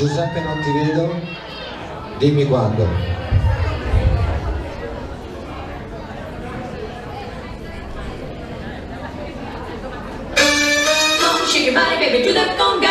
Giuseppe non ti vedo? Dimmi quando. Shake your body, baby, to the conga.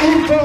インポでン